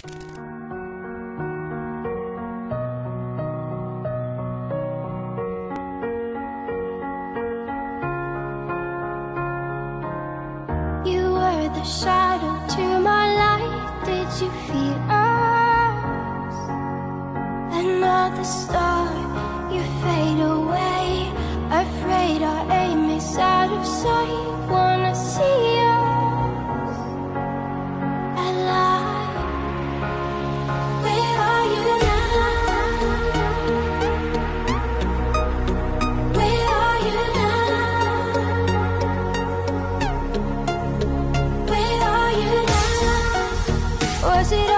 You were the shadow. 것이라